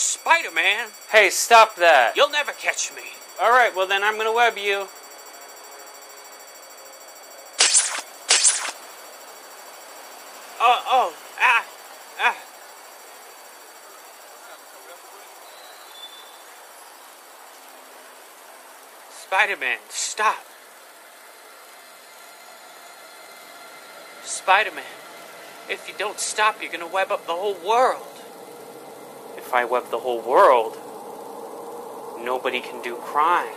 Spider Man, Hey, stop that. you'll never catch me. Alright, well then I'm gonna web you. Oh, oh, ah, ah. Spider Man, stop. Spider Man, if you don't stop, you're gonna web up the whole world. If I web the whole world, nobody can do crime.